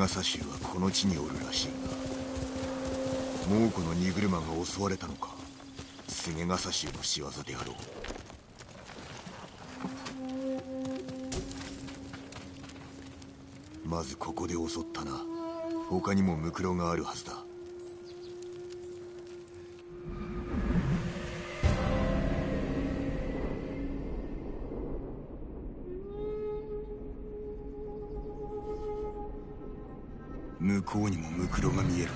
笠衆はこの地におるらしい。が猛虎の荷車が襲われたのか。菅笠衆の仕業であろう。まずここで襲ったな。他にもムクロがあるはずだ。向こうにもムクロが見える。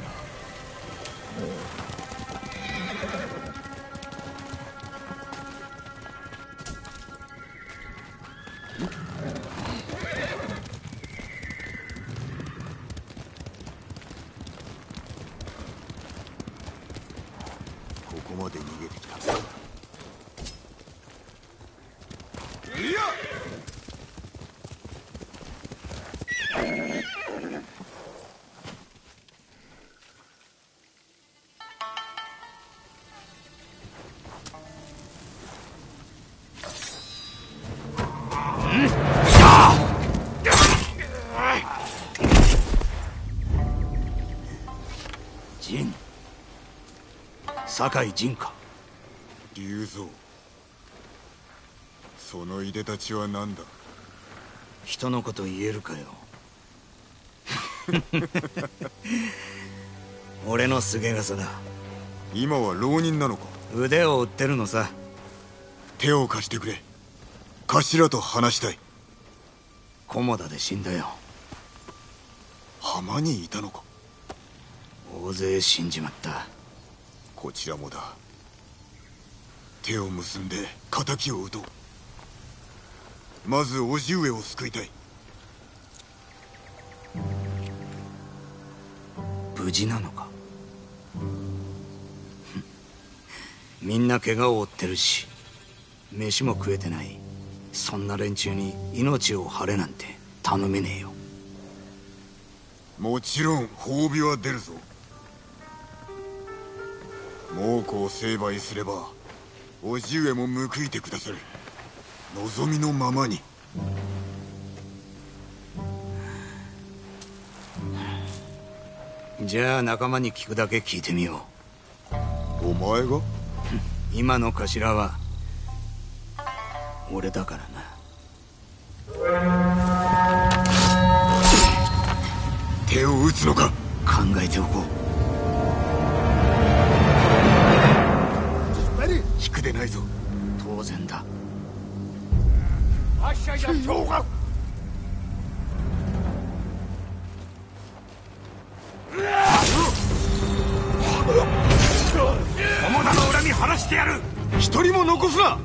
酒井陣か龍蔵そのいでたちは何だ？人のこと言えるかよ。俺の菅笠だ。今は浪人なのか？腕を売ってるのさ。手を貸してくれ。頭と話したい。菰田で死んだよ。浜にいたのか？大勢死んじまった。こちらもだ。手を結んで敵を討とう。まず叔父上を救いたい。無事なのか？みんな怪我を負ってるし飯も食えてない。そんな連中に命を張れなんて頼めねえよ。もちろん褒美は出るぞ猛虎を成敗すれば叔父上も報いてくださる。望みのままに。じゃあ仲間に聞くだけ聞いてみよお前が？う今の頭は俺だからな。手を打つのか？考えておこうないぞ。当然だ。菰田の恨み晴らしてやる。一人も残すな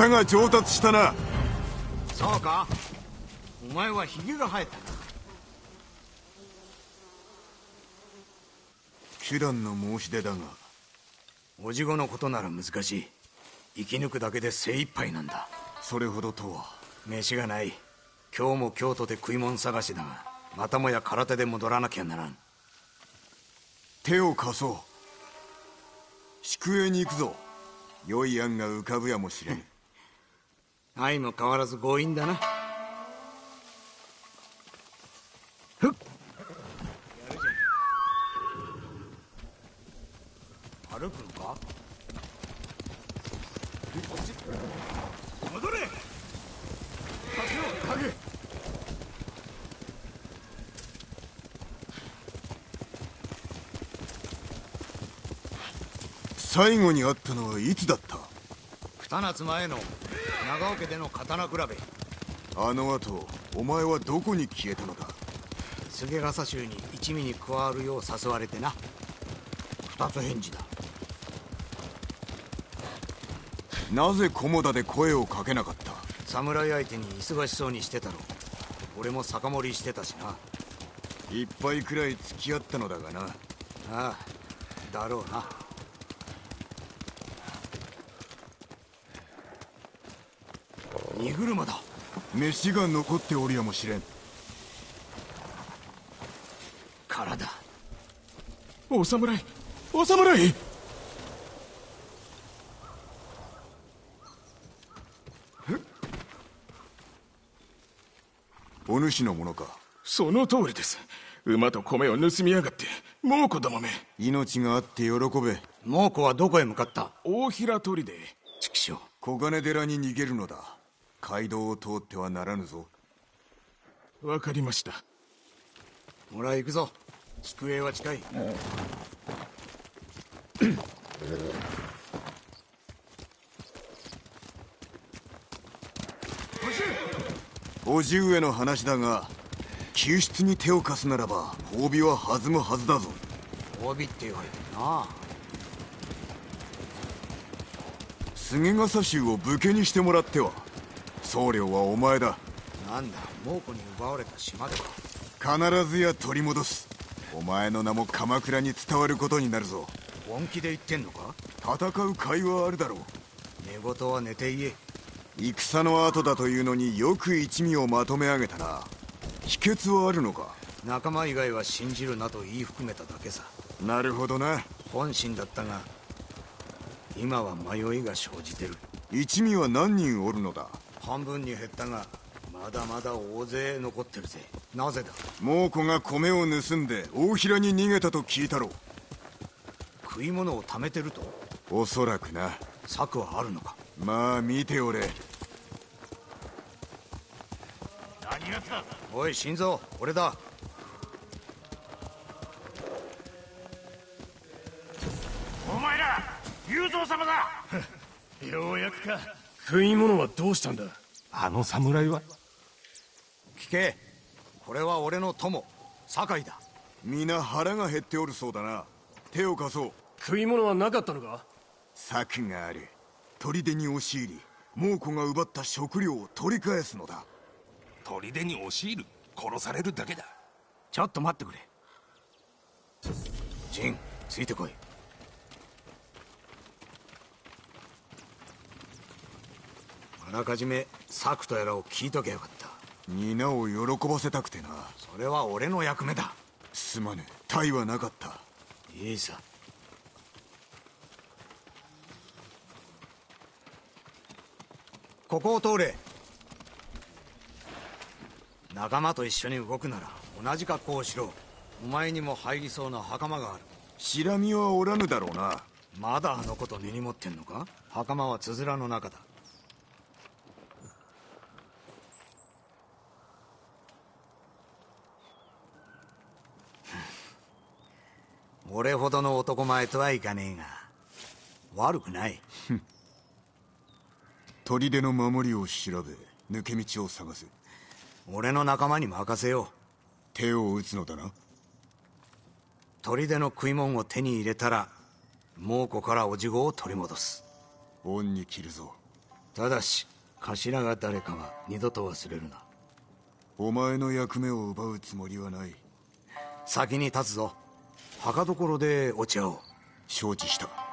型が上達したな。そうか。お前はヒゲが生えたな。手段の申し出だが。おじごのことなら難しい。生き抜くだけで精一杯なんだ。それほどとは。飯がない。今日も京都で食い物探しだが。またもや空手で戻らなきゃならん。手を貸そう。宿営に行くぞ。良い案が浮かぶやもしれん相も変わらず強引だな。ふっ。歩くのか？戻れ！最後に会ったのはいつだった？二夏前の長尾家での刀比べ。あの後お前はどこに消えたのだ？菅笠衆に一味に加わるよう誘われてな。二つ返事だ。なぜ菰田で声をかけなかった？侍相手に忙しそうにしてたろ俺も酒盛りしてたしな。一杯くらい付き合ったのだがな。ああだろうな荷車だ。飯が残っておるやもしれん。体。お侍お侍！お主のものか。その通りです。馬と米を盗みやがって。猛虎どもめ。命があって喜べ。猛虎はどこへ向かった？大平砦畜生。小金寺に逃げるのだ街道を通ってはならぬぞ。わかりました。ほら行くぞ。宿営は近い。叔父上の話だが救出に手を貸すならば褒美は弾むはずだぞ。帯って言われてるな。菅笠衆を武家にしてもらっては僧侶はお前だ。なんだ猛虎に奪われた島でか必ずや取り戻す。お前の名も鎌倉に伝わることになるぞ。本気で言ってんのか？戦う甲斐はあるだろう。寝言は寝て言え。戦の後だというのによく一味をまとめ上げたな。秘訣はあるのか？仲間以外は信じるなと言い含めただけさ。なるほどな。本心だったが今は迷いが生じてる。一味は何人おるのだ？半分に減ったがまだまだ大勢残ってるぜ。なぜだ?猛虎が米を盗んで大平に逃げたと聞いたろ食い物を貯めてると?おそらくな。策はあるのか?まあ見ておれ。おい心臓俺だ。お前ら雄三様だ。ようやくか。食い物はどうしたんだ?あの侍は？聞け。これは俺の友。酒井だ。皆腹が減っておるそうだな。手を貸そう。食い物はなかったのか？策がある。砦に押し入り。猛虎が奪った食料を取り返すのだ。砦に押し入る？殺されるだけだ。ちょっと待ってくれ。ジンついてこいあらかじめ策とやらを聞いとけよかった。皆を喜ばせたくてな。それは俺の役目だ。すまぬ体はなかった。いいさ。ここを通れ。仲間と一緒に動くなら同じ格好をしろ。お前にも入りそうな袴がある。シラミはおらぬだろうな。まだあのこと根に持ってんのか？袴はつづらの中だ俺ほどの男前とはいかねえが。悪くない。砦の守りを調べ抜け道を探す俺の仲間に任せよう。手を打つのだな。砦の食い物を手に入れたら猛虎からおじごを取り戻す。恩に切るぞ。ただし頭が誰かは二度と忘れるな。お前の役目を奪うつもりはない。先に立つぞ墓所でお茶を承知した。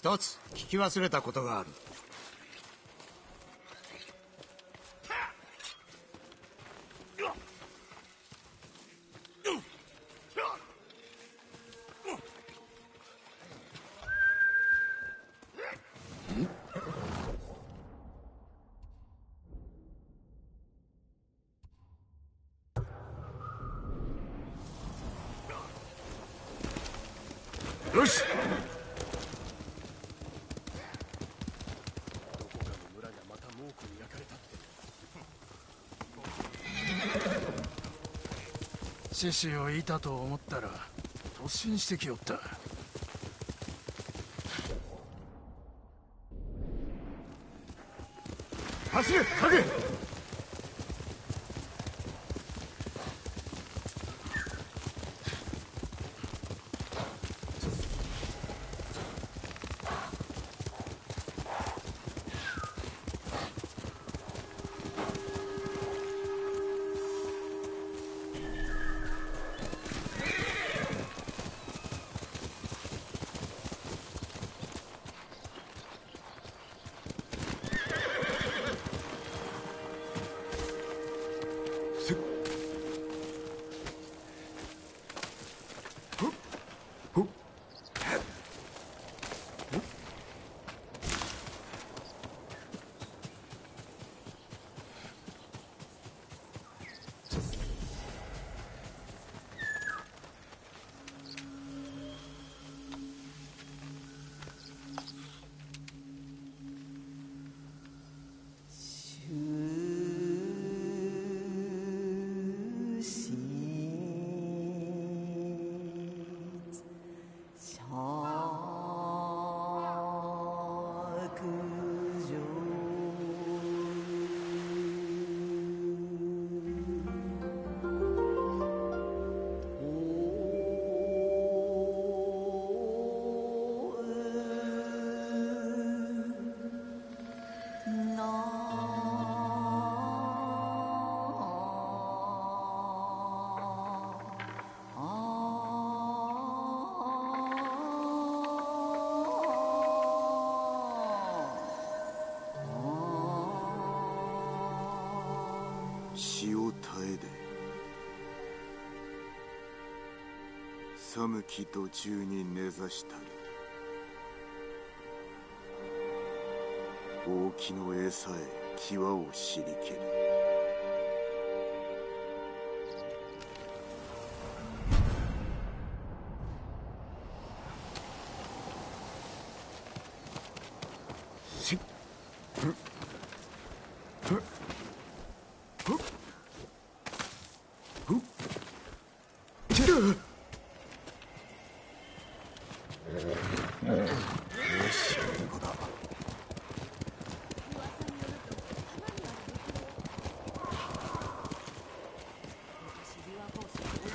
一つ聞き忘れたことがあるよし獅子をいたと思ったら突進してきよった。走れ影寒き途中に根ざしたる大木の餌へ際を知りける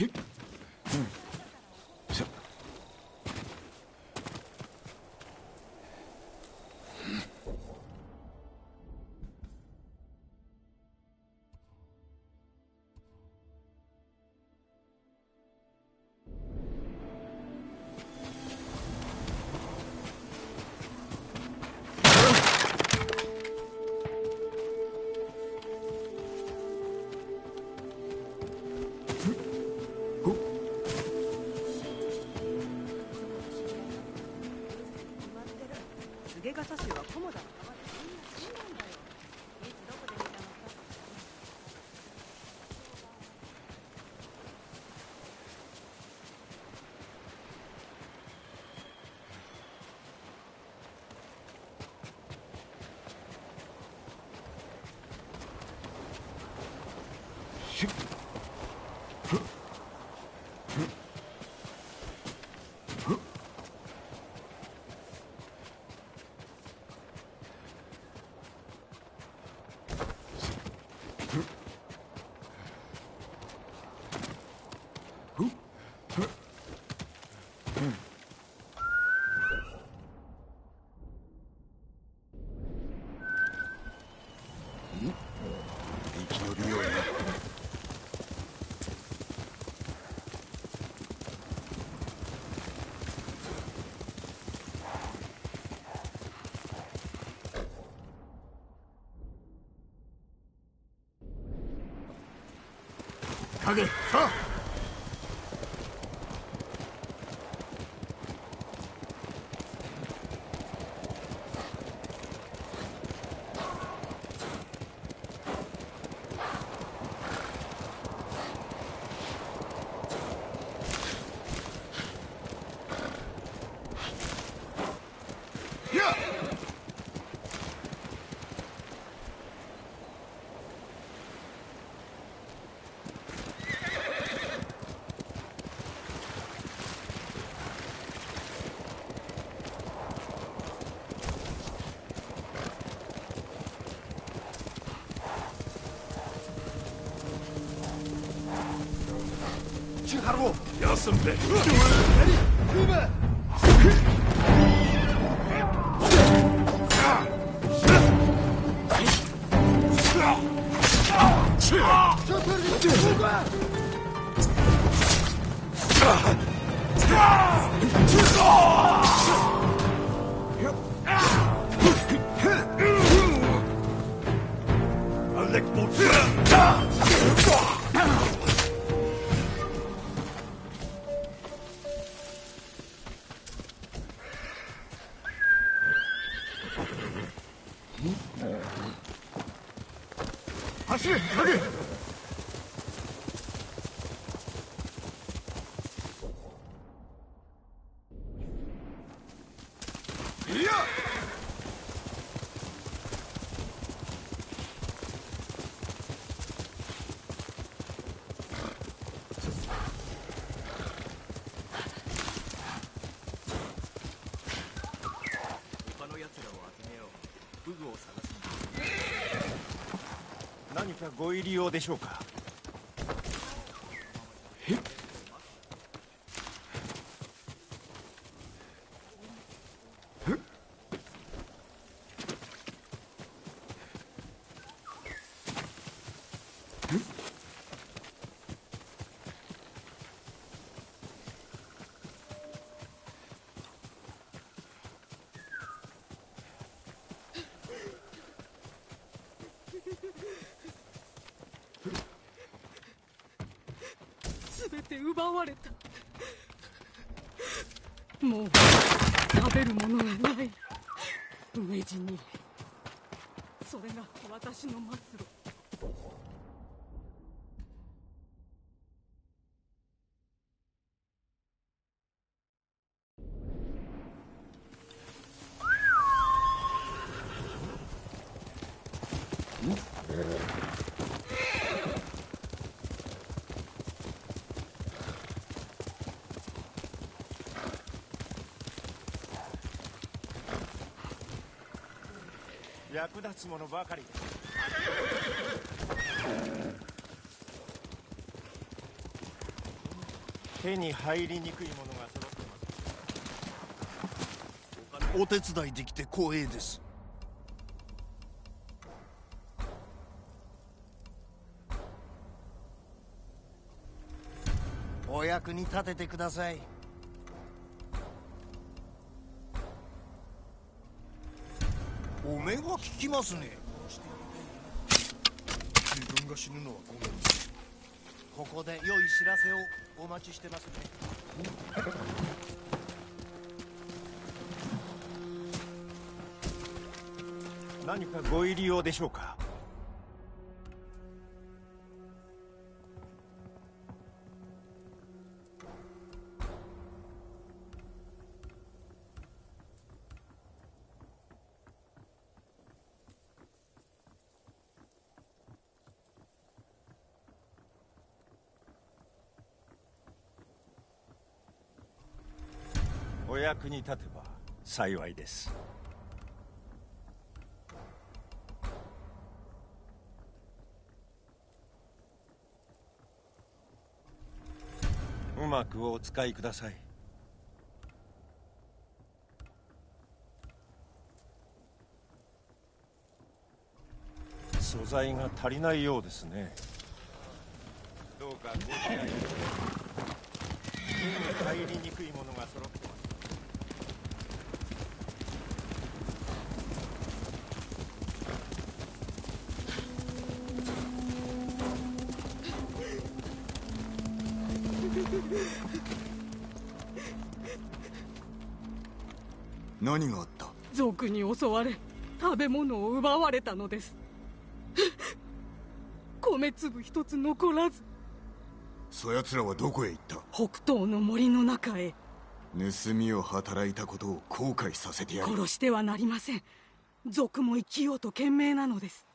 え？っげさあ something. I'll lick both. 要でしょうか？奪われた。もう食べるものがない。飢え死に。それが私の末路役立つものばかり。手に入りにくいものが揃ってます。お手伝いできて光栄です。お役に立ててください。目が利きますね。自分が死ぬのはごめんここで良い知らせをお待ちしてますね。何かご入り用でしょうか？役に立てば幸いです。うまくお使いください。素材が足りないようですね。どうかご自愛を手に入りにくいものが揃って何があった？族に襲われ食べ物を奪われたのです。米粒一つ残らず。そやつらはどこへ行った？北東の森の中へ。盗みを働いたことを後悔させてやる。殺してはなりません。族も生きようと懸命なのです。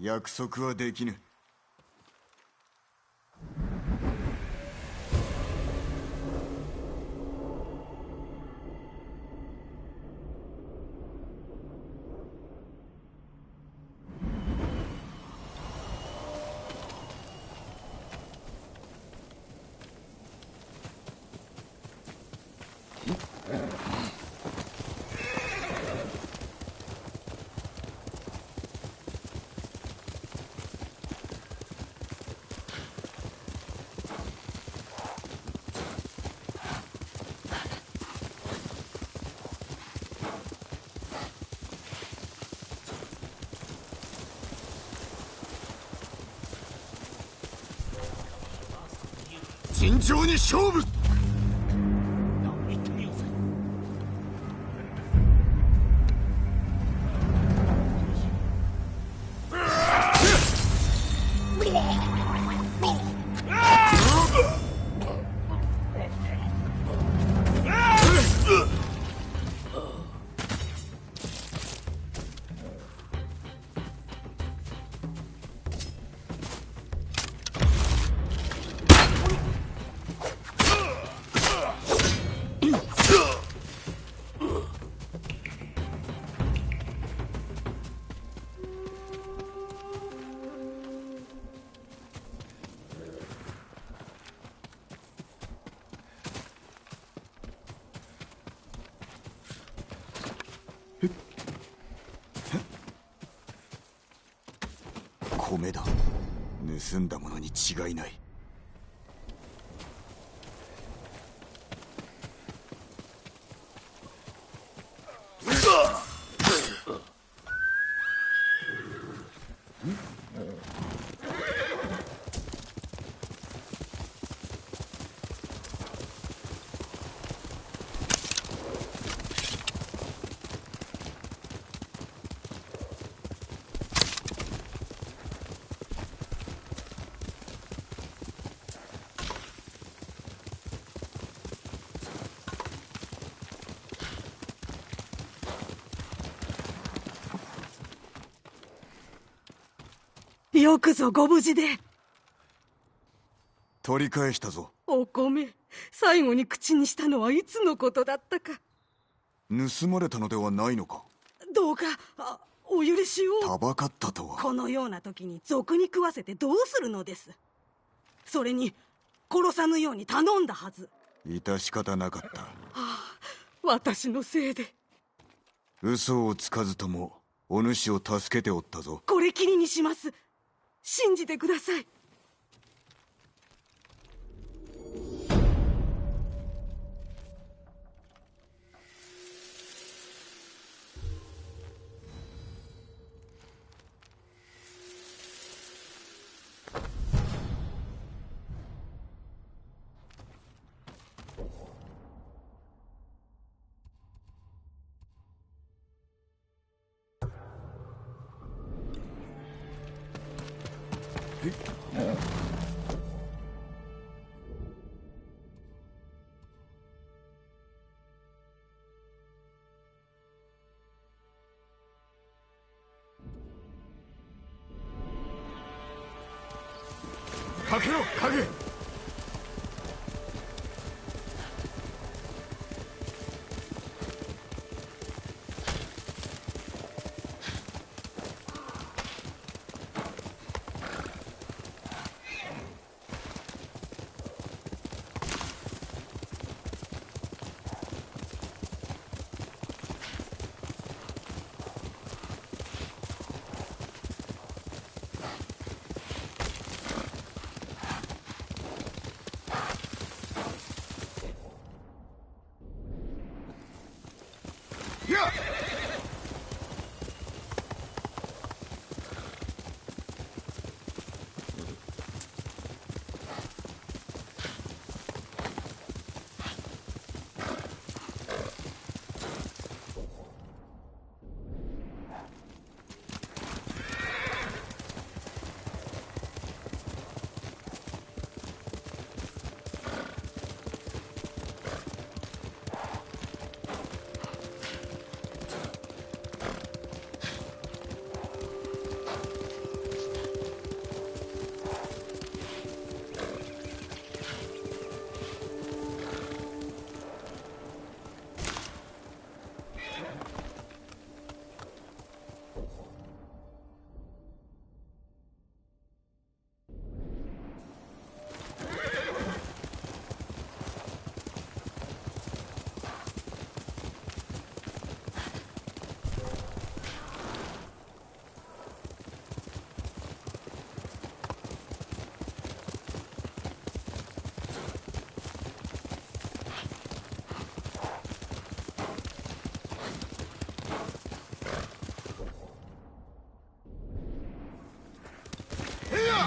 約束はできぬ尋常に勝負違いない。よくぞご無事で。取り返したぞ。お米最後に口にしたのはいつのことだったか。盗まれたのではないのか。どうかあお許しを。たばかったとは。このような時に賊に食わせてどうするのです。それに殺さぬように頼んだはず。致し方なかった。私のせいで。嘘をつかずともお主を助けておったぞ。これきりにします信じてください。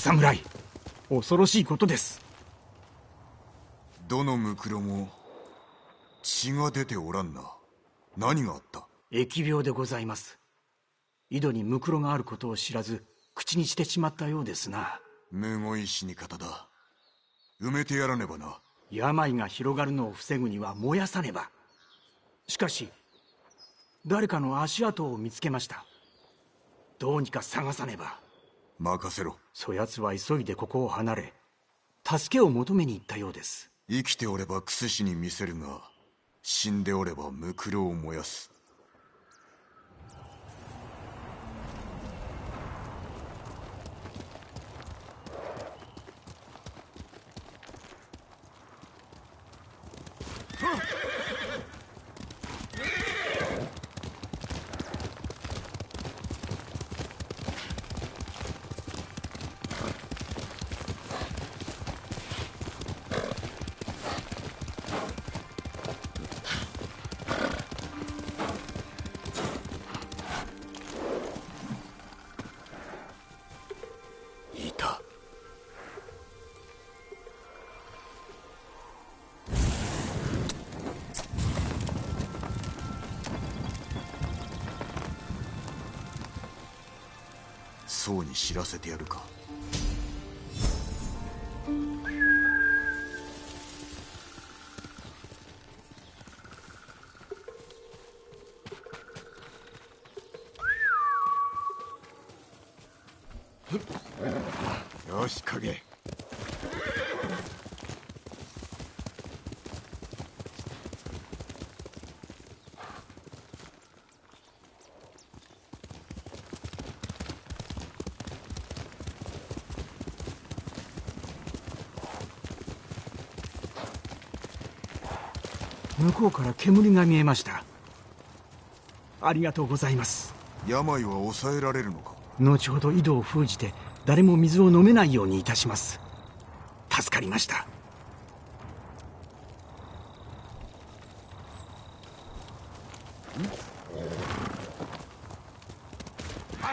侍。恐ろしいことです。どのムクロも血が出ておらんな。何があった？疫病でございます。井戸にムクロがあることを知らず口にしてしまったようですな。むごい死に方だ。埋めてやらねばな。病が広がるのを防ぐには燃やさねば。しかし誰かの足跡を見つけました。どうにか探さねば任せろ。そやつは急いでここを離れ助けを求めに行ったようです。生きておればクスシに見せるが死んでおればムクロを燃やすらせてやるか。こうから煙が見えました。ありがとうございます。病は抑えられるのか？後ほど井戸を封じて誰も水を飲めないようにいたします。助かりました。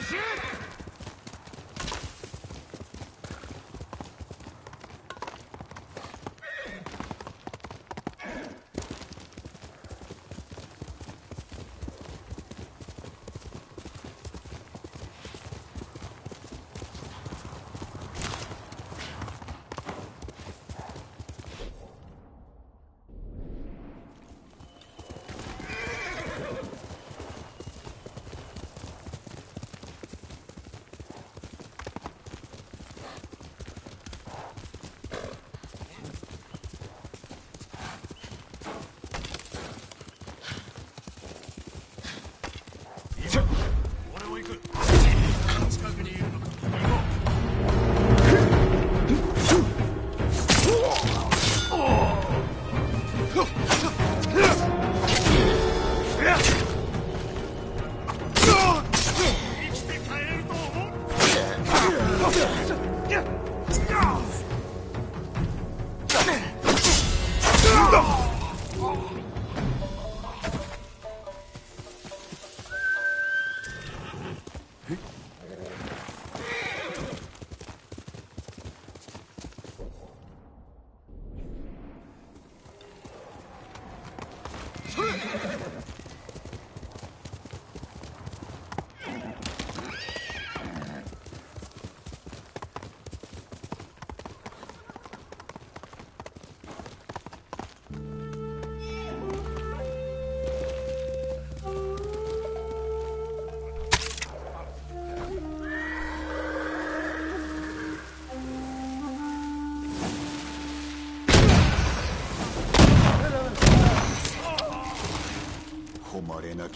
近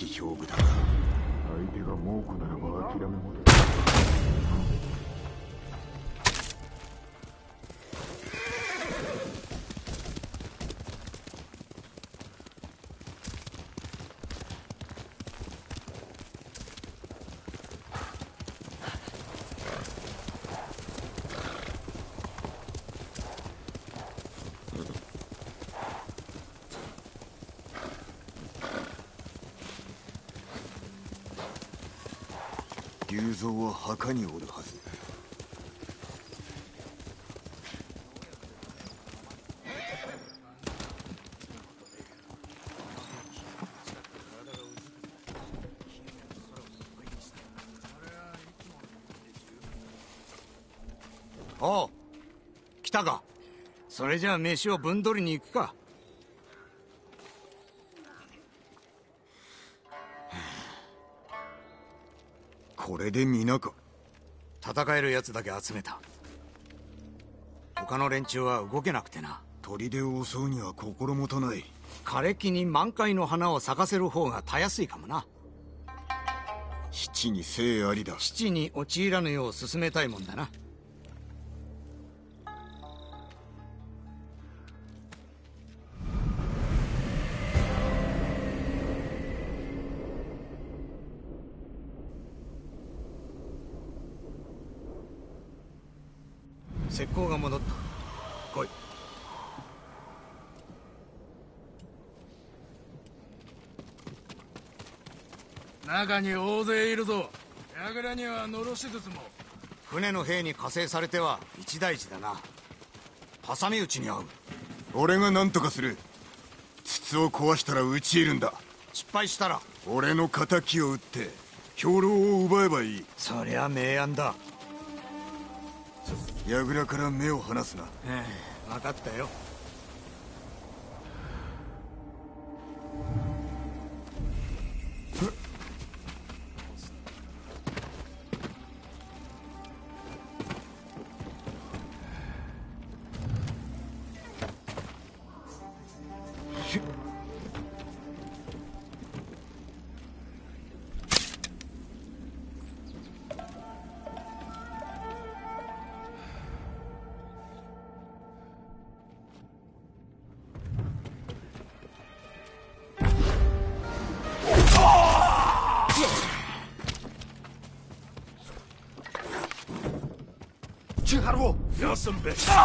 Kichogo 蔵は墓におるはず。おう来たか。それじゃあ飯をぶん取りに行くか。れで皆か戦えるやつだけ集めた。他の連中は動けなくてな。砦を襲うには心もとない。枯れ木に満開の花を咲かせる方がたやすいかもな。七に生ありだ。父に陥らぬよう進めたいもんだな石膏が戻った。来い。中に大勢いるぞ。櫓にはのろし筒も。船の兵に加勢されては一大事だな。挟み撃ちに遭う。俺が何とかする。筒を壊したら討ち入るんだ。失敗したら。俺の敵を撃って兵糧を奪えばいい。そりゃ明暗だ櫓から目を離すな。ええ分かったよ。some bitch.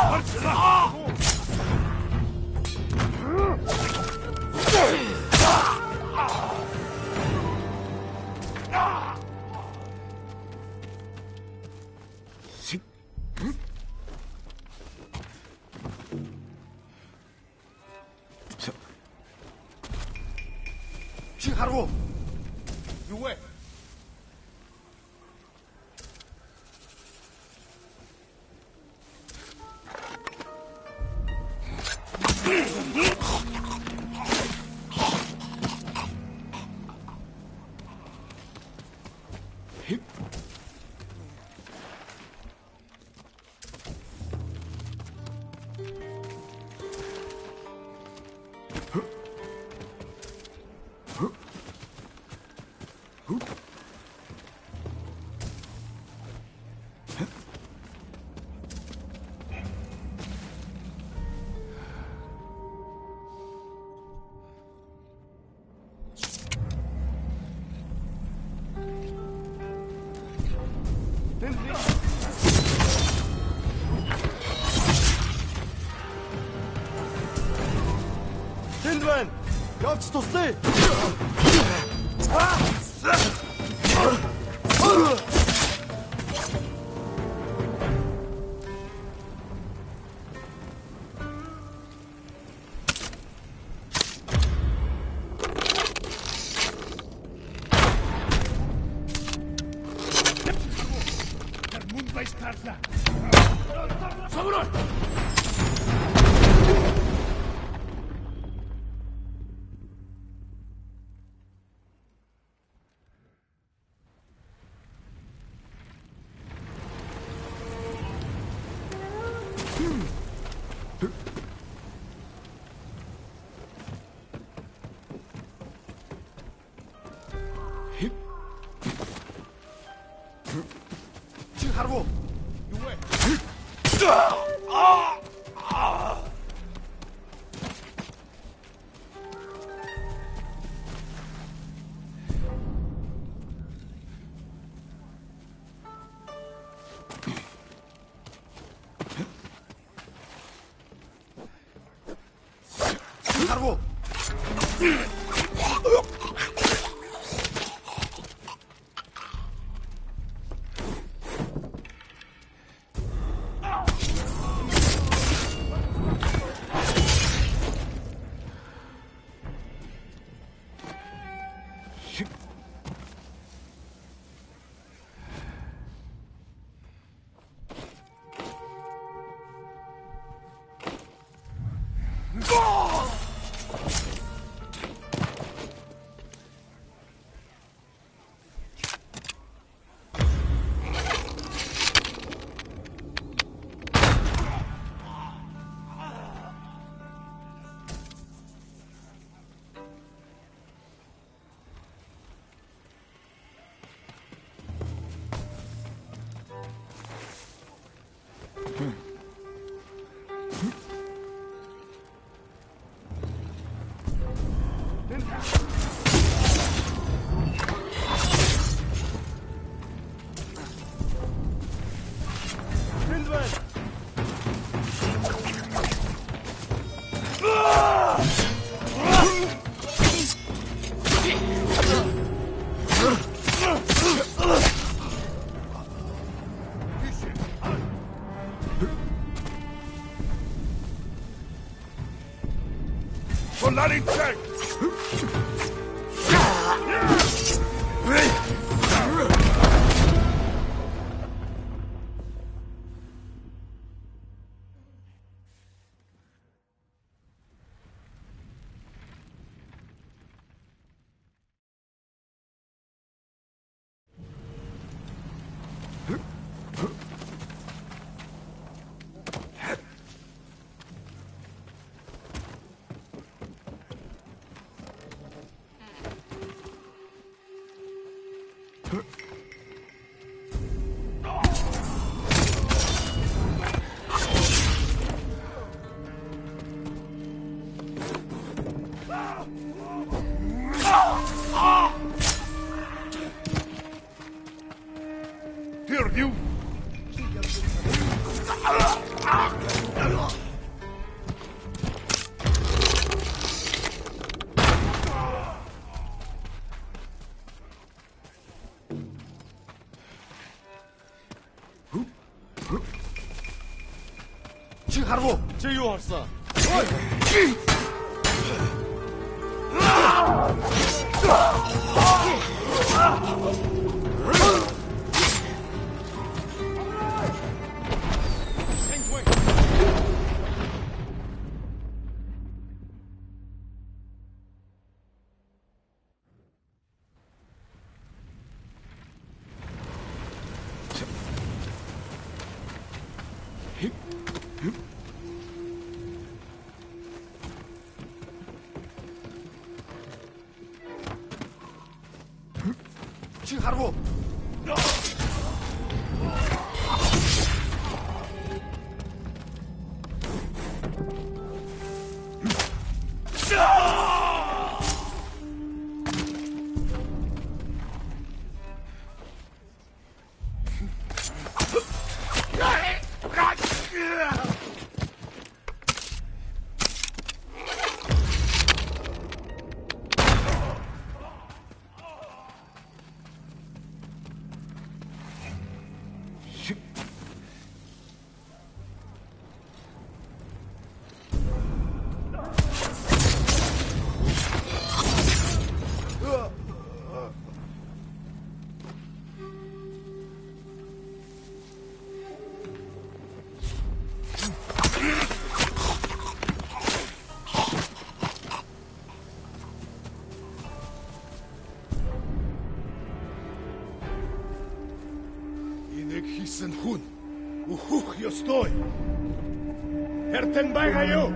usted? Body check! 去干活，去医务室。Sandhun, Ujuj yo estoy. Ertenbaiga yo.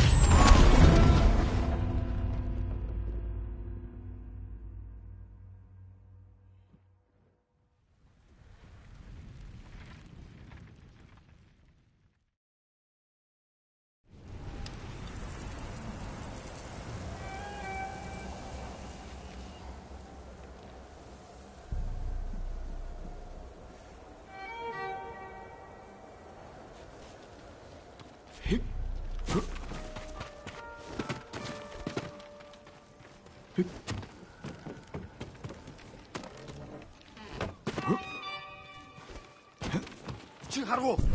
cargo.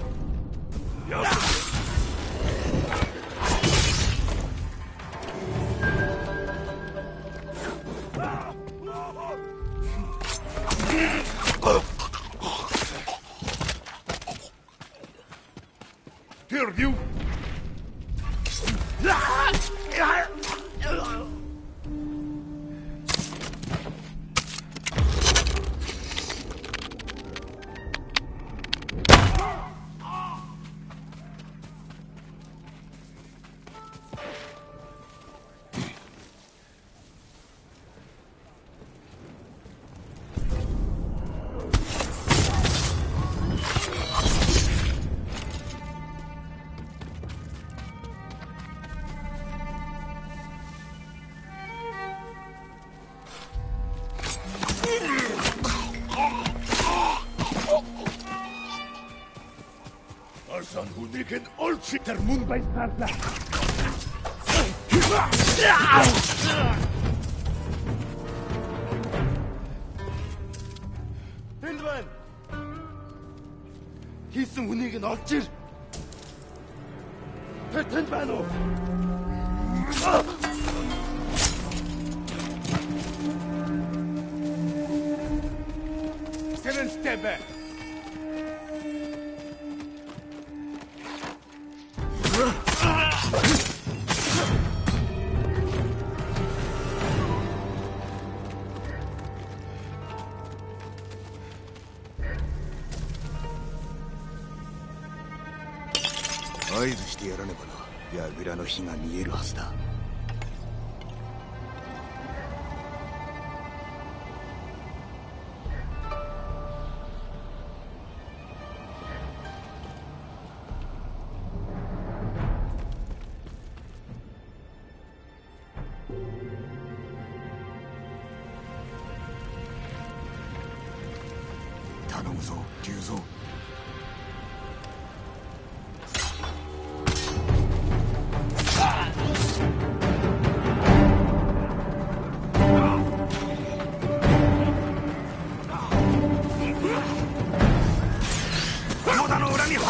Termundo vai estar lá.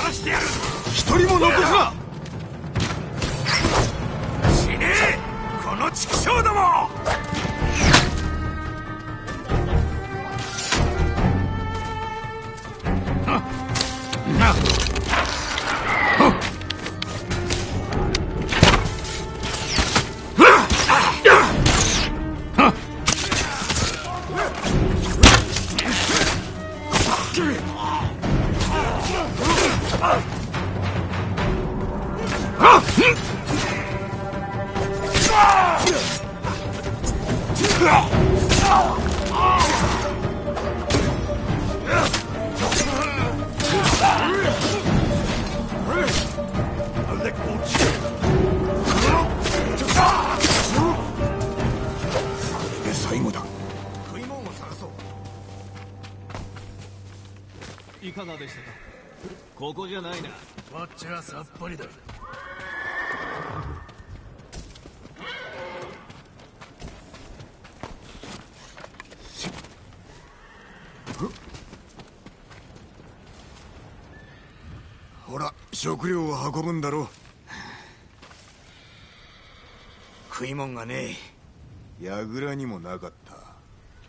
の裏に晴らしてやる一人も残すな。死ね！この畜生ども！食料を運ぶんだろ食い物がね櫓にもなかった。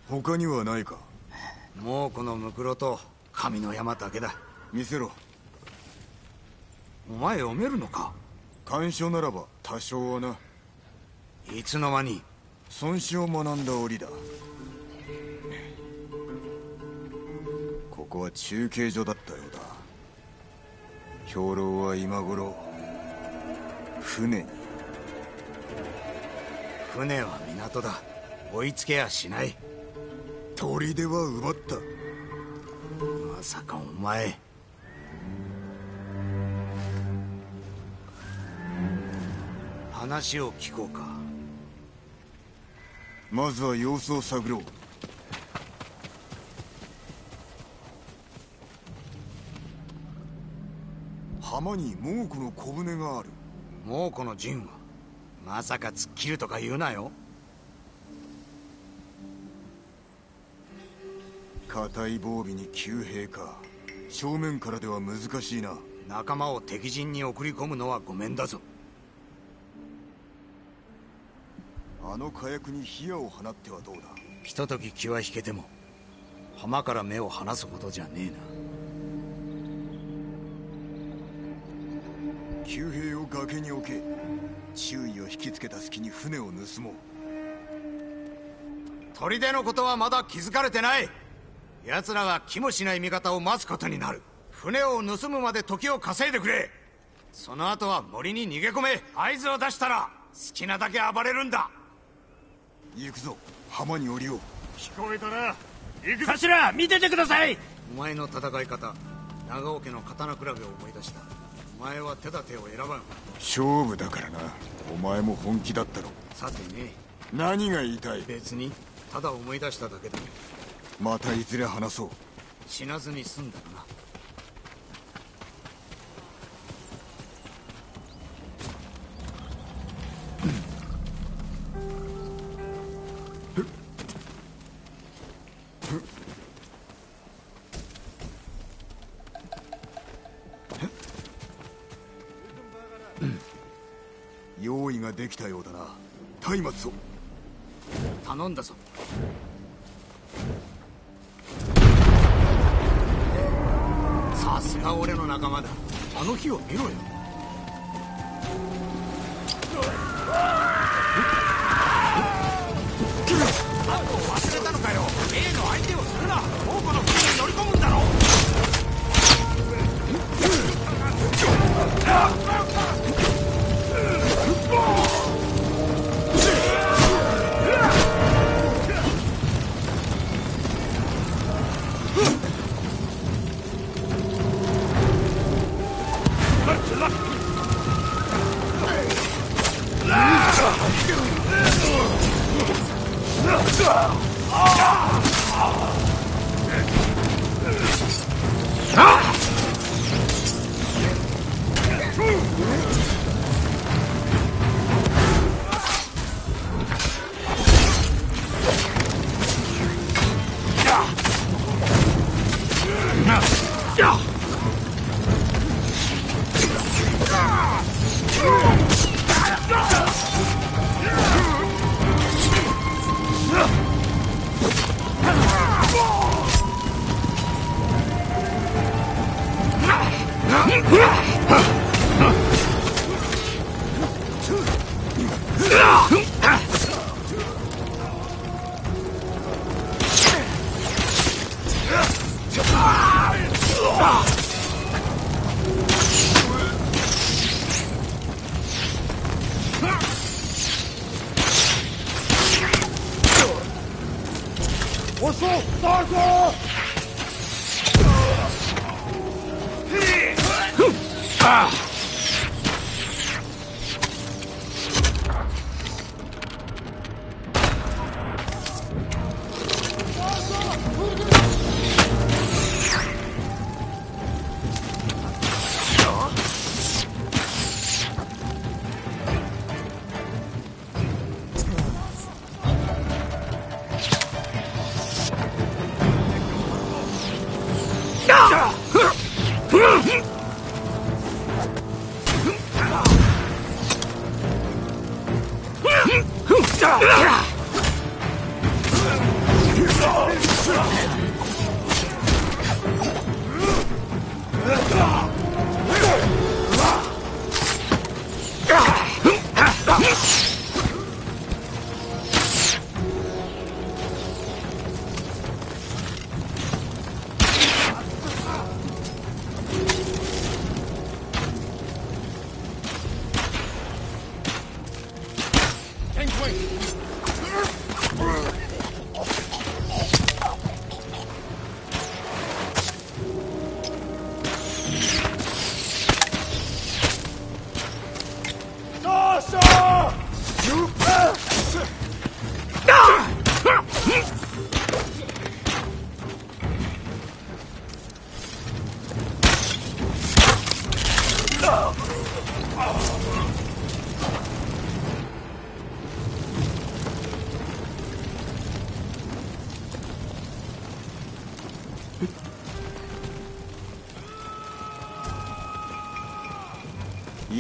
他にはないか。えもうこのムクロと神の山だけだ。見せろ。お前読めるのか？干渉ならば多少はな。いつの間に？孫子を学んだ折だ。ここは中継所だったよ兵糧は今頃船に。船は港だ。追いつけやしない。砦は奪った。まさかお前。話を聞こうか。まずは様子を探ろう。浜に猛虎の小舟がある。もうこの陣はまさか突っ切るとか言うなよ。硬い防備に旧兵か。正面からでは難しいな。仲間を敵陣に送り込むのはごめんだぞ。あの火薬に火矢を放ってはどうだ。ひととき気は引けても浜から目を離すほどじゃねえな旧兵を崖に置け。注意を引きつけた隙に船を盗もう。砦のことはまだ気づかれてない。奴らが気もしない味方を待つことになる。船を盗むまで時を稼いでくれ。その後は森に逃げ込め。合図を出したら好きなだけ暴れるんだ。行くぞ。浜に降りよう。聞こえたな。行く頭見ててください。お前の戦い方長尾家の刀比べを思い出したお前は手立てを選ばん。勝負だからな。お前も本気だったろ。さてね。何が言いたい？別にただ思い出しただけだまたいずれ話そう。死なずに済んだらな頼んだぞ。さすが俺の仲間だ。あの日を見ろよ。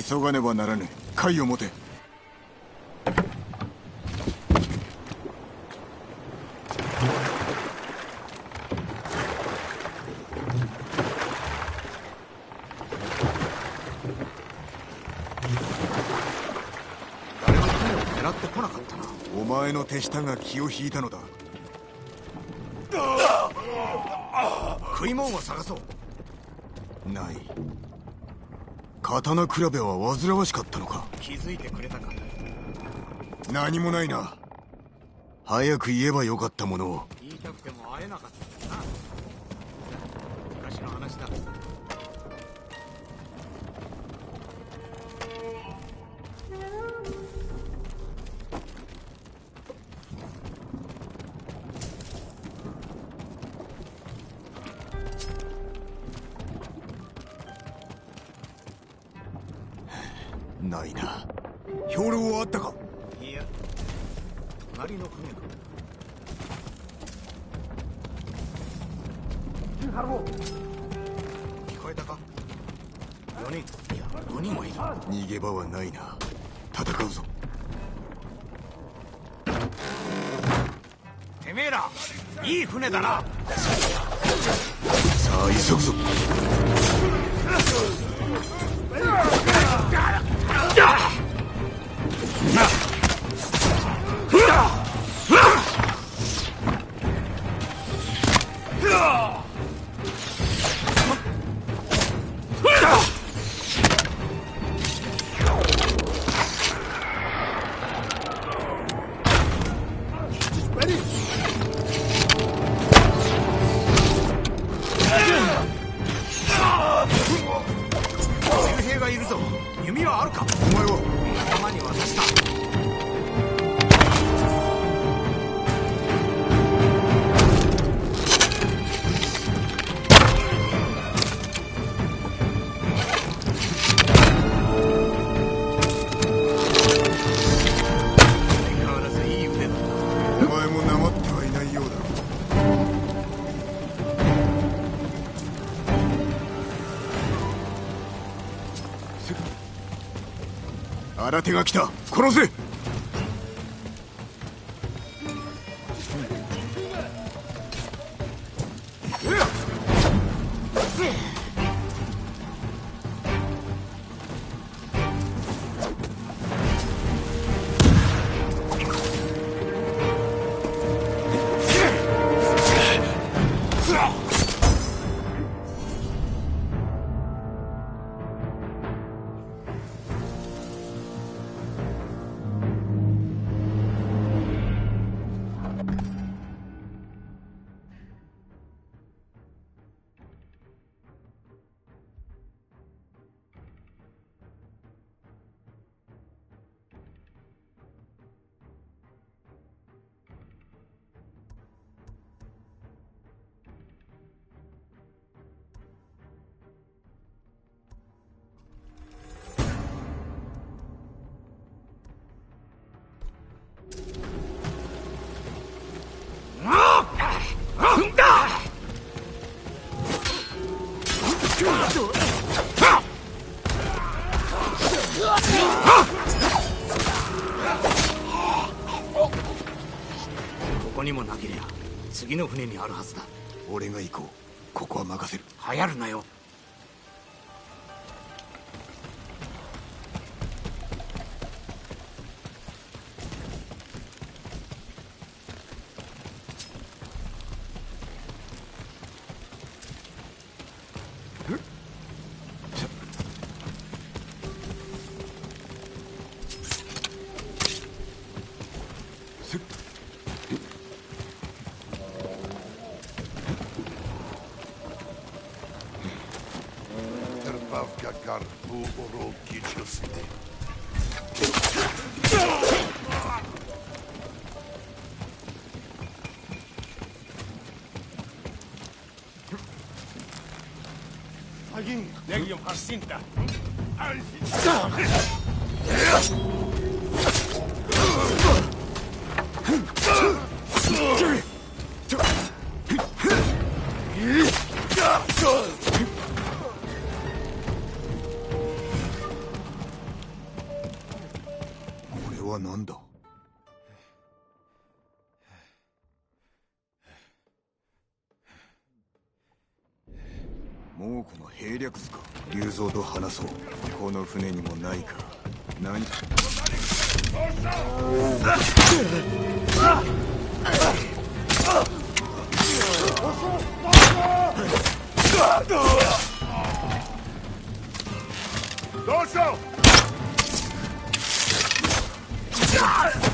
急がねばならぬ貝を持て誰も船を狙ってこなかったなお前の手下が気を引いたのだ食い物を探そう刀比べは煩わしかったのか？気づいてくれたか何もないな。早く言えばよかったものを新手が来た。殺せ。次の船にあるはずだ。俺が行こう。ここは任せる。流行るなよ略図か。龍蔵と話そう。この船にもないか。何何かある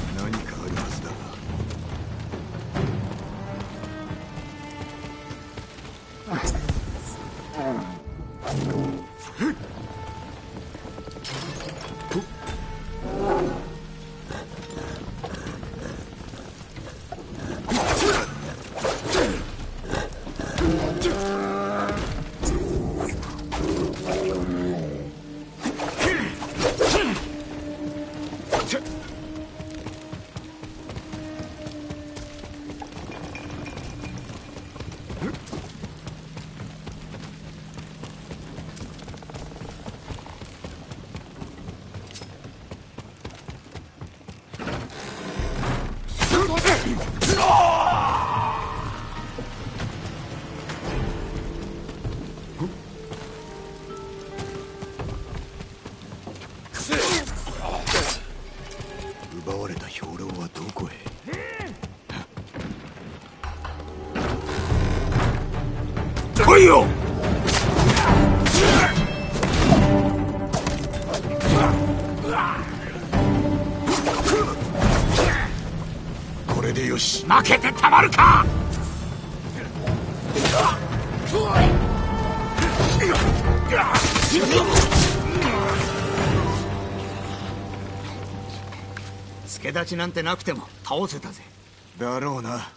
負けてたまるか！助立ちなんてなくても倒せたぜ。だろうな。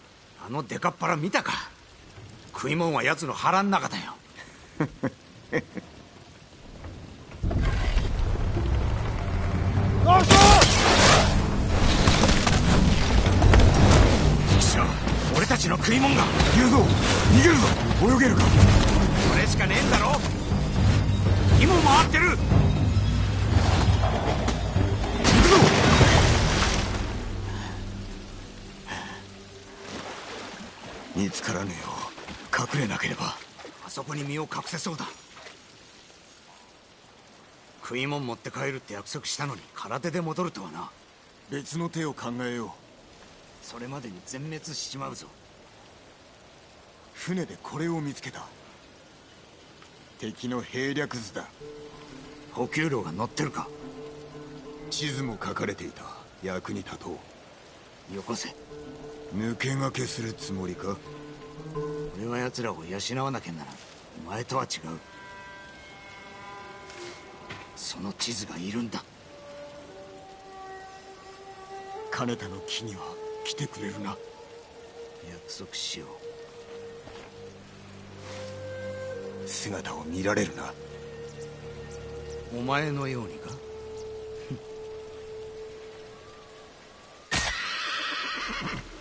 あのデカっ腹見たか。食い物は奴の腹ん中だ食い物持って帰るって約束したのに空手で戻るとはな。別の手を考えよう。それまでに全滅しちまうぞ。船でこれを見つけた。敵の兵略図だ。補給路が乗ってるか。地図も書かれていた。役に立とう。よこせ。抜け駆けするつもりか？俺は奴らを養わなきゃならん。お前とは違うその地図がいるんだ。金田の木には来てくれるな。約束しよ姿を見られるな。うお前のようにか？ユ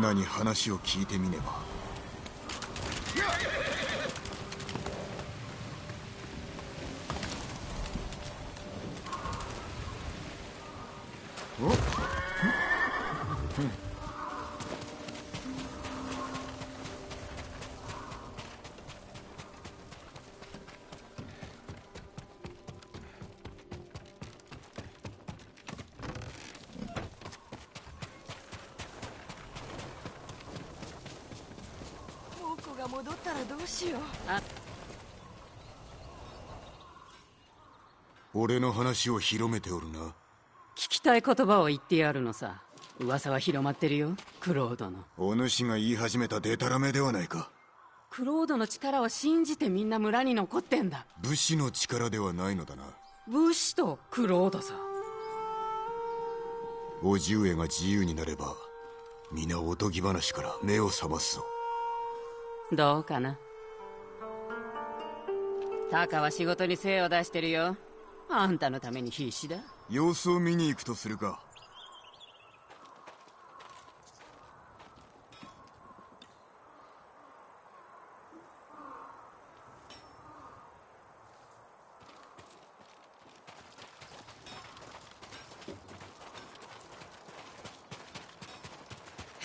ナに話を聞いてみねば猛虎が戻ったらどうしよう俺の話を広めておるな。聞きたい言葉を言ってやるのさ。噂は広まってるよ。クロードの。お主が言い始めたデタラメではないか。クロードの力を信じてみんな村に残ってんだ。武士の力ではないのだな。武士とクロードさ。叔父上が自由になれば皆おとぎ話から目を覚ますぞ。どうかな。タカは仕事に精を出してるよあんたのために必死だ。様子を見に行くとするか。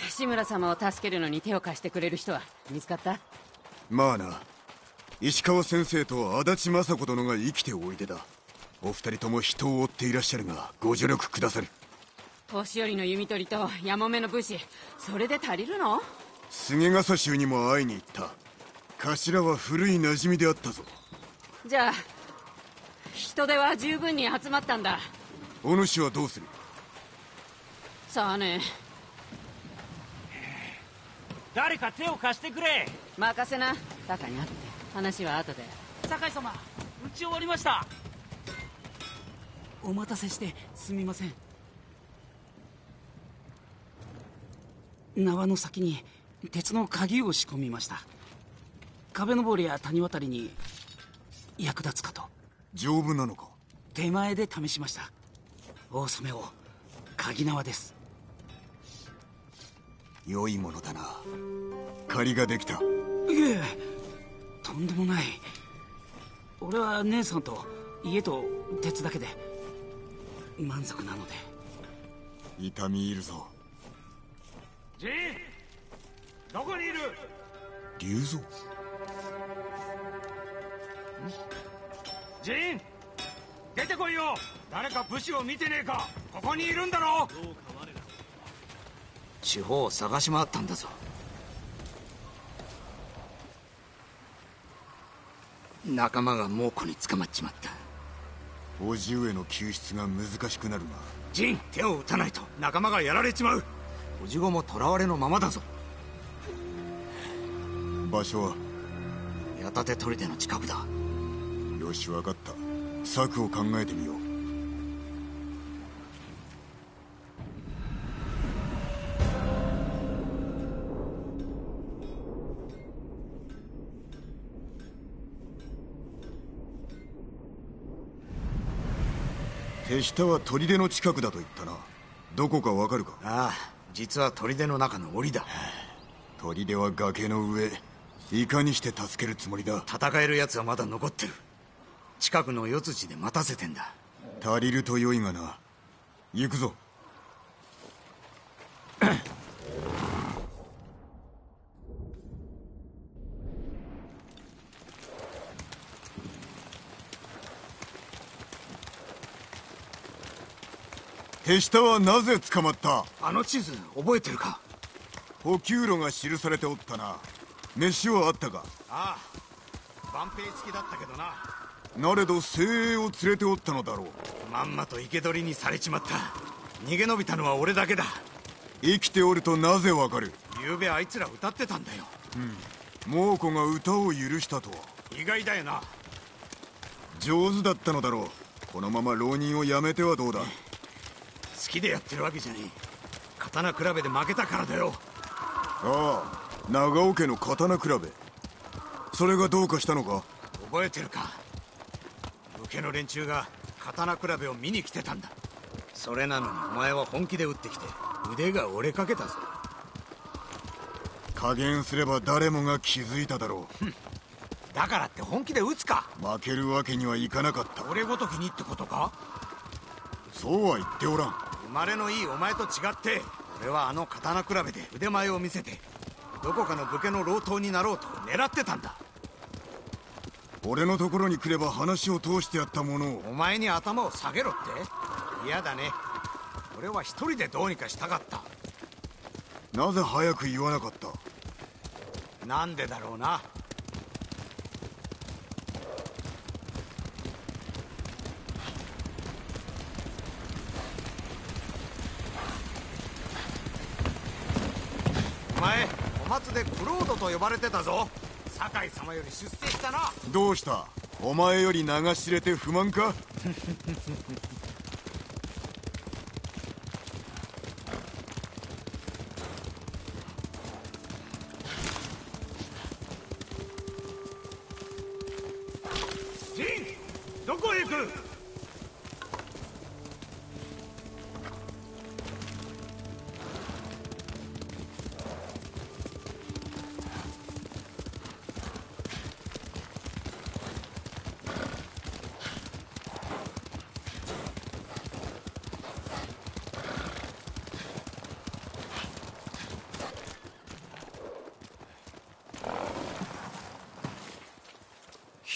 志村様を助けるのに手を貸してくれる人は見つかった？まあな。石川先生と足立雅子殿が生きておいでだお二人とも人を追っていらっしゃるがご助力くださる年寄りの弓取りとやもめの武士。それで足りるの？菅笠衆にも会いに行った。頭は古い馴染みであったぞ。じゃあ人手は十分に集まったんだ。お主はどうする？さあね。誰か手を貸してくれ。任せな。タカに会って。話は後で。酒井様打ち終わりましたお待たせしてすみません。縄の先に鉄の鍵を仕込みました。壁登りや谷渡りに役立つかと。丈夫なのか？手前で試しました。大染めを鍵縄です。良いものだな。借りができた。いえとんでもない。俺は姉さんと家と鉄だけで満足なので。痛み入るぞ。ジンどこにいる？竜蔵ジン出てこいよ。誰か武士を見てねえか。ここにいるんだろ。地方を探し回ったんだぞ。仲間が猛虎に捕まっちまった叔父上の救出が難しくなるなジン手を打たないと仲間がやられちまう。おじごも囚われのままだぞ。場所は？矢立砦の近くだ。よし分かった。策を考えてみよう手下は砦の近くだと言ったな。どこかわかるか？ああ実は砦の中の檻だ。砦は崖の上。いかにして助けるつもりだ？戦える奴はまだ残ってる。近くの四辻で待たせてんだ。足りると良いがな。行くぞ手下はなぜ捕まった？あの地図覚えてるか？補給路が記されておったな。飯はあったかああ万平付きだったけどな。なれど精鋭を連れておったのだろう。まんまと生け捕りにされちまった。逃げ延びたのは俺だけだ。生きておるとなぜわかる？昨べあいつら歌ってたんだよ。うん。猛虎が歌を許したとは。意外だよな。上手だったのだろう。このまま浪人をやめてはどうだ？好きでやってるわけじゃねえ。刀比べで負けたからだよ。ああ長尾家の刀比べ。それがどうかしたのか？覚えてるか？武家の連中が刀比べを見に来てたんだ。それなのにお前は本気で撃ってきて腕が折れかけたぞ。加減すれば誰もが気づいただろだからって本気で撃つか？う負けるわけにはいかなかった。俺ごときにってことか？そうは言っておらん生まれのいいお前と違って俺はあの刀比べで腕前を見せてどこかの武家の老頭になろうと狙ってたんだ。俺のところに来れば話を通してやったものを。お前に頭を下げろって？嫌だね。俺は一人でどうにかしたかった。なぜ早く言わなかった？なんでだろうなお前小松でクロードと呼ばれてたぞ。酒井様より出世したな。どうした？お前より流し入れて不満か？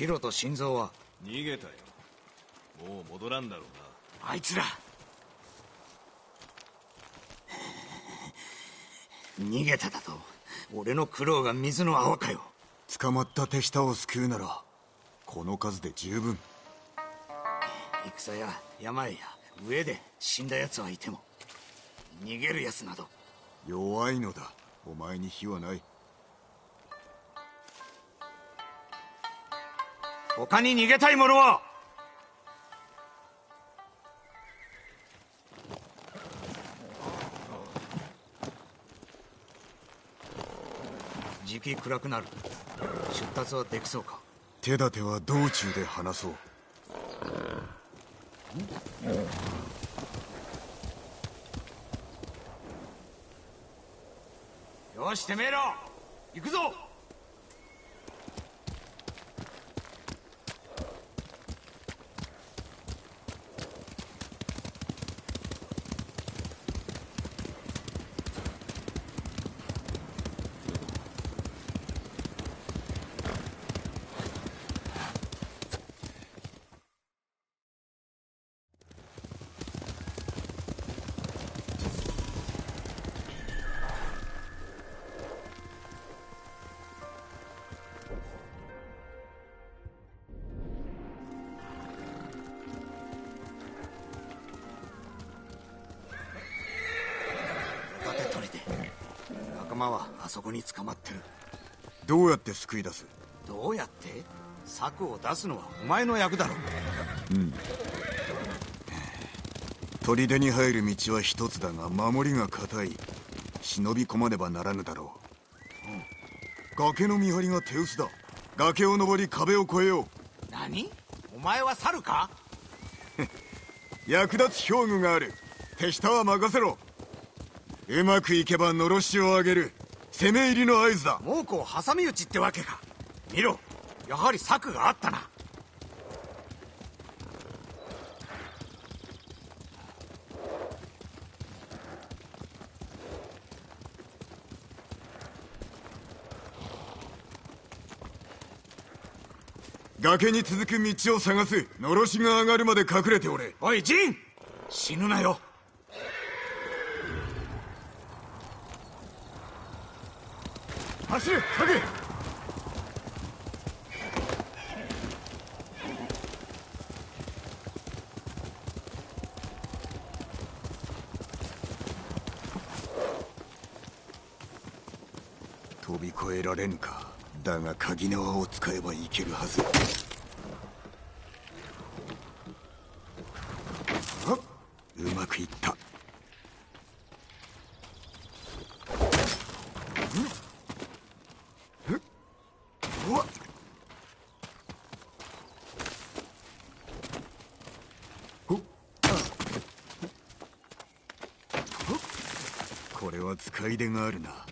ヒロと心臓は？逃げたよ。もう戻らんだろうな。あいつら。逃げただと俺の苦労が水の泡かよ。捕まった手下を救うならこの数で十分。戦や病や上で死んだ奴はいても逃げる奴など。弱いのだ。お前に非はない他に逃げたい者は？時期暗くなる。出立はできそうか？手立ては道中で話そう。よしてめえら行くぞそこに捕まってる。どうやって救い出す？どうやって？策を出すのはお前の役だろ。うん。砦に入る道は一つだが守りが固い。忍び込まねばならぬだろう、崖の見張りが手薄だ。崖を登り壁を越えよう。何？お前は猿か？役立つ兵具がある。手下は任せろ。うまくいけばのろしを上げる攻め入りの合図だ。猛虎を挟み撃ちってわけか。見ろ。やはり策があったな。崖に続く道を探す。のろしが上がるまで隠れておれ。おいジン！死ぬなよ走れ影飛び越えられぬか。だが鍵縄を使えばいけるはずあうまくいったうわっほっほっこれは使い出があるな。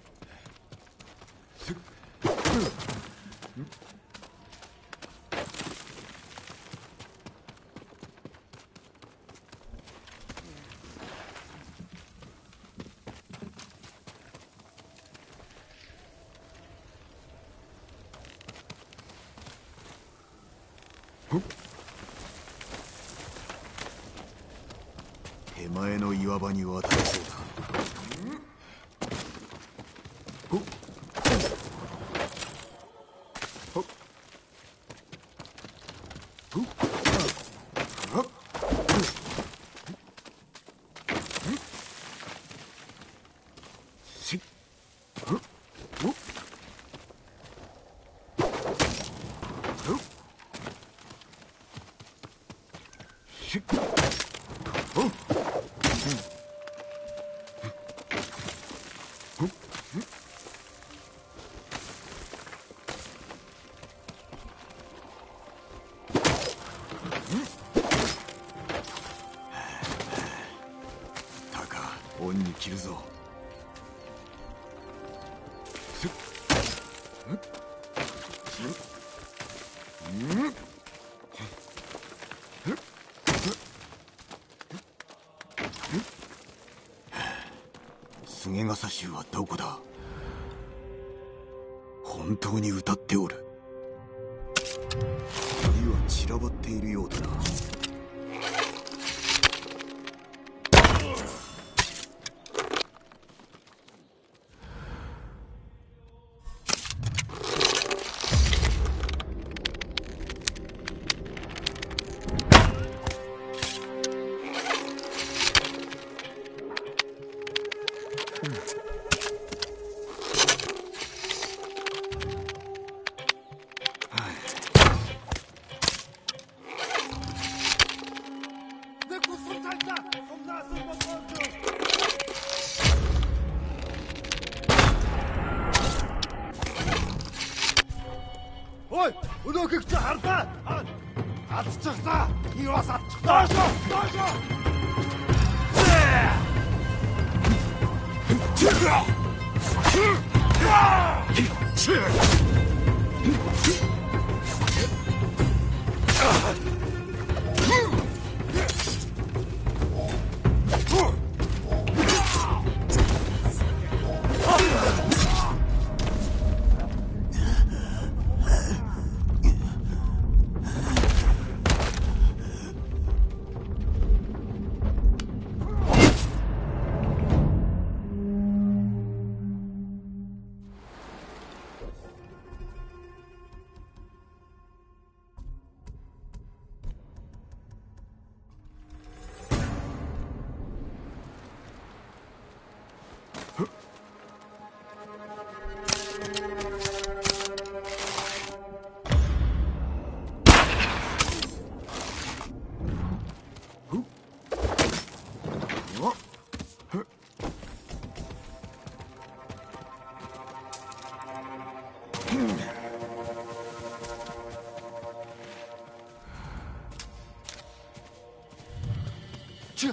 逃がさ衆はどこだ？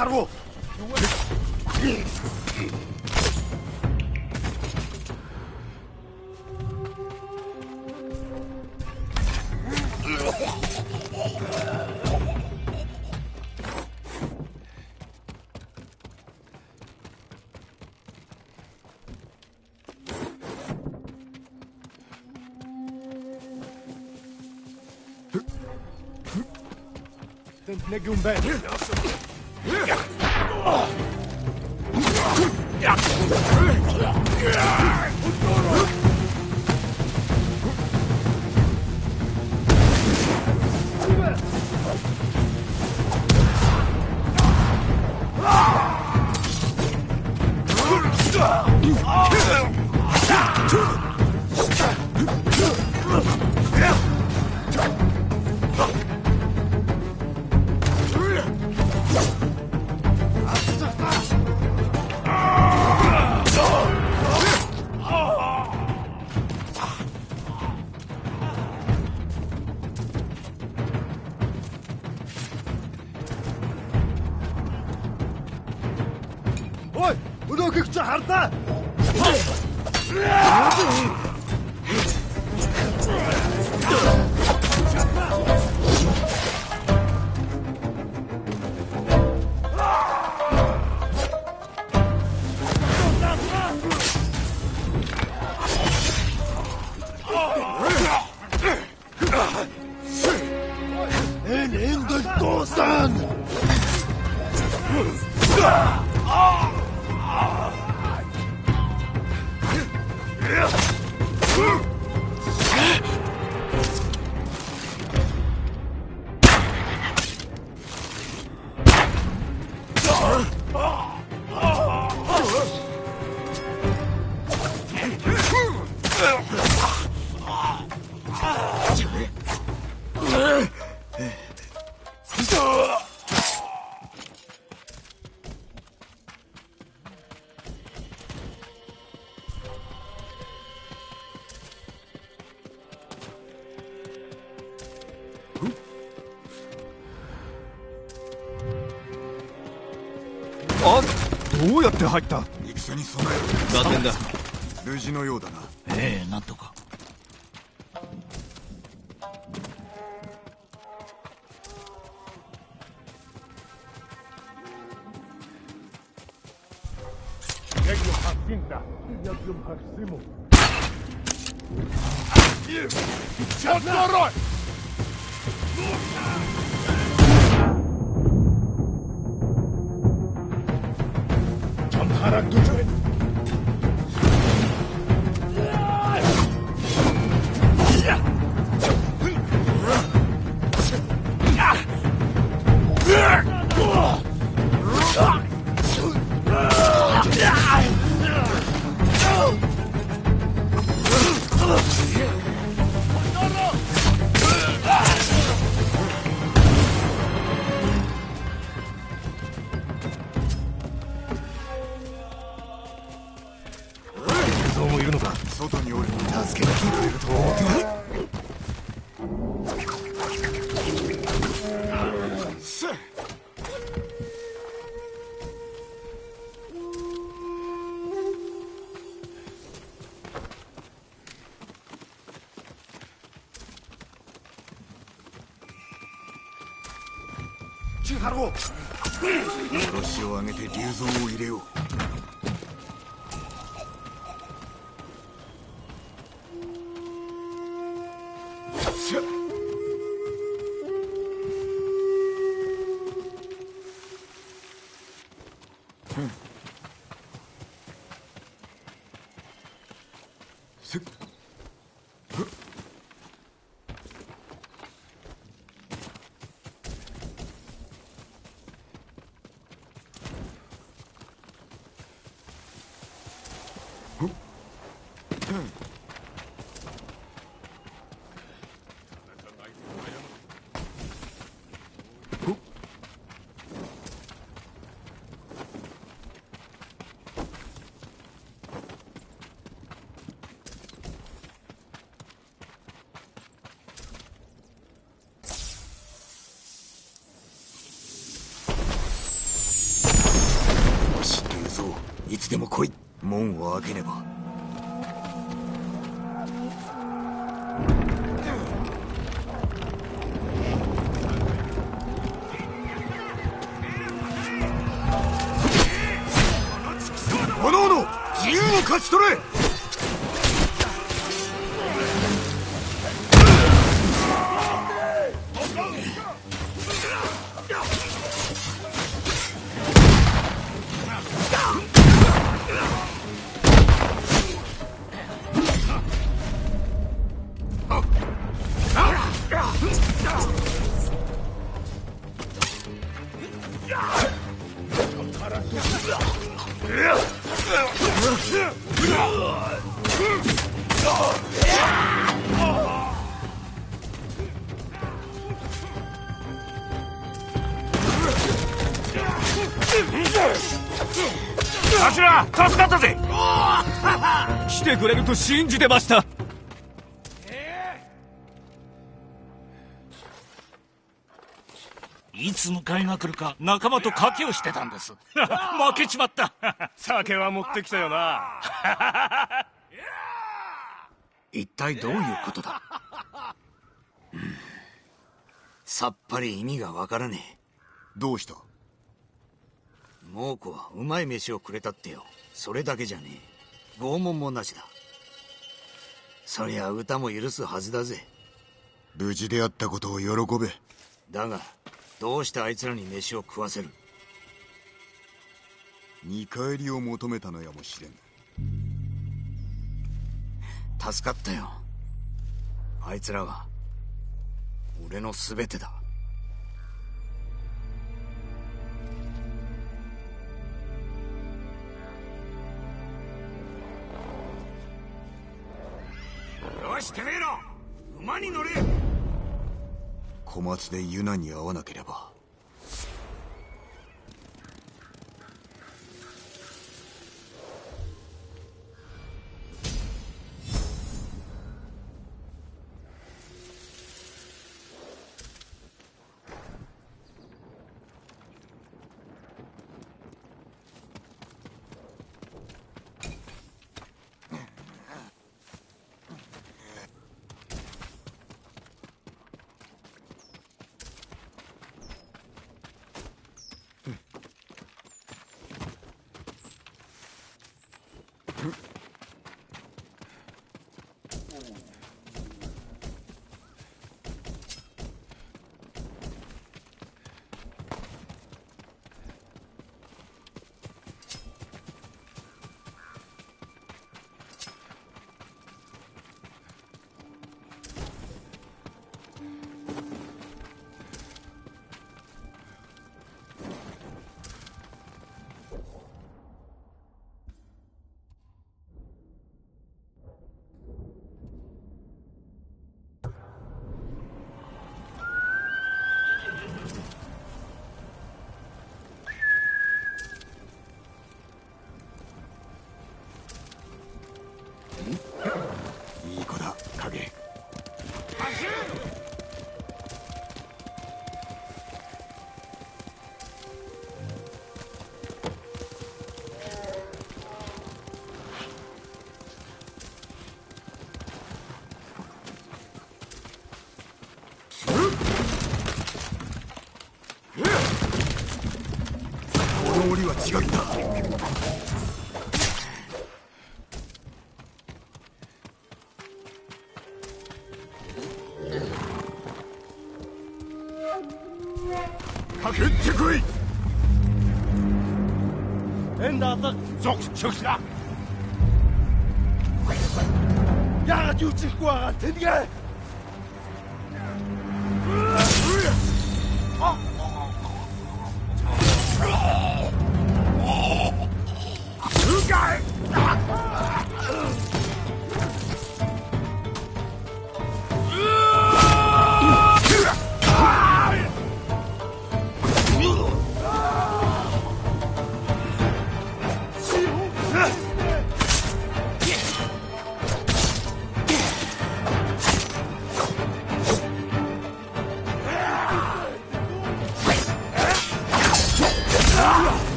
cargo. Legum back. Yeah! って入った。戦に備えろ。だ。無事のようだな。ええなんとか。Back to train. てくれると信じてました。いつ迎えが来るか仲間と賭けをしてたんです。負けちまった。酒は持ってきたよな。一体どういうことだ、うん。さっぱり意味がわからねえ。どうした？猛虎はうまい飯をくれたってよ。それだけじゃねえ拷問もなしだ。そりゃ歌も許すはずだぜ。無事であったことを喜べ。だがどうしてあいつらに飯を食わせる？見返りを求めたのやもしれん助かったよ。あいつらは俺の全てだ小松でユナに会わなければ。зогсчихлаа. Яагаад юу чихгүй байгаа тэнгээ?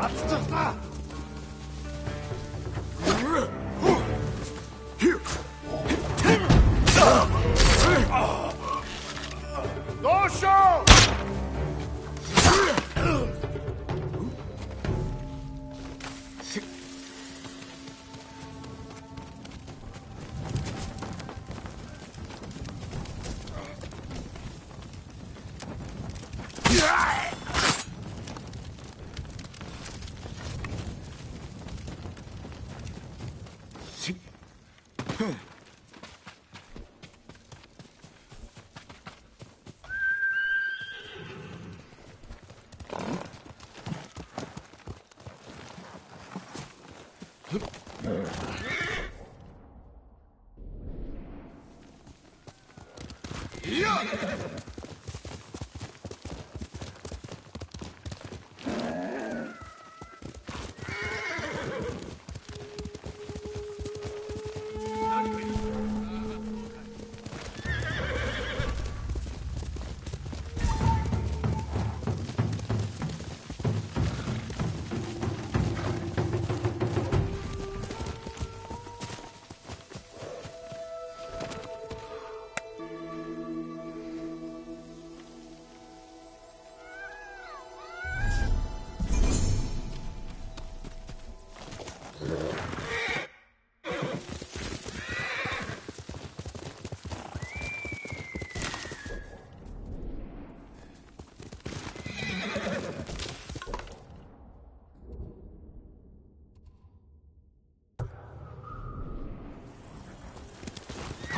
あっちょっと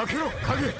かけろ影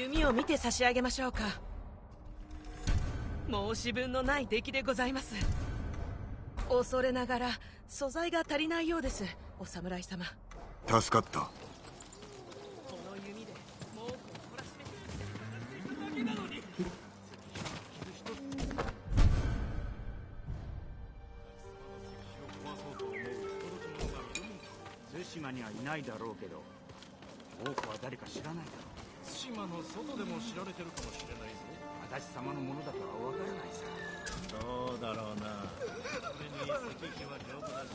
弓を見て差し上げましょうか。申し分のない出来でございます。恐れながら素材が足りないようです。お侍様。助かった。この弓で猛虎を懲らしめてだけなのに。対馬にはいないだろうけど多くは誰か知らないだろう対馬の外でも知られてるかもしれないぞ。私様のものだとは分からないさ。どうだろうな。それに石碑は丈夫だし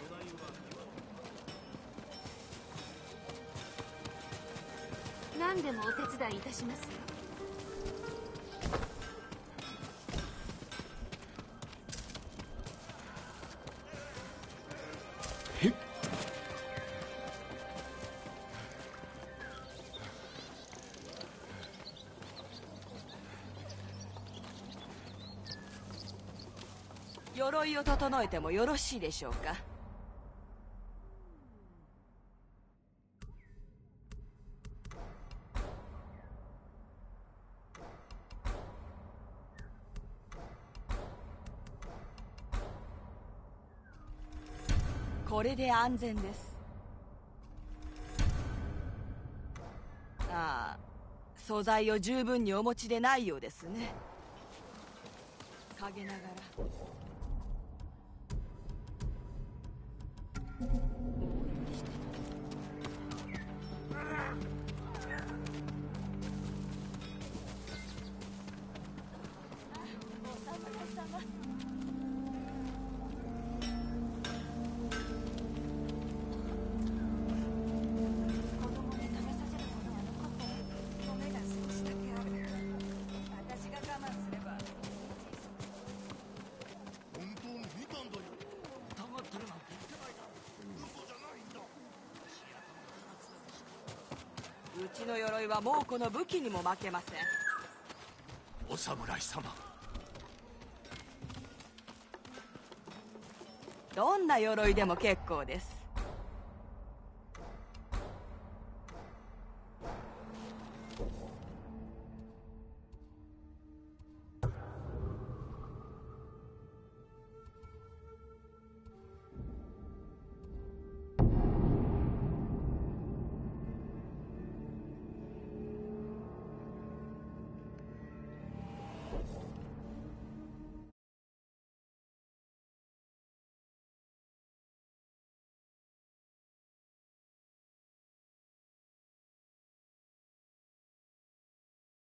土台は何でもお手伝いいたしますよを整えてもよろしいでしょうか？これで安全です。ああ素材を十分にお持ちでないようですね。陰ながら。ちの鎧は猛虎の武器にも負けません。お侍様。どんな鎧でも結構です